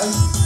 Bye.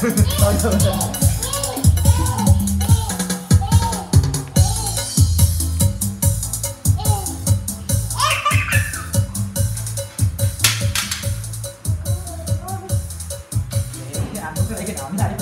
thôi thôi cái ẩm ra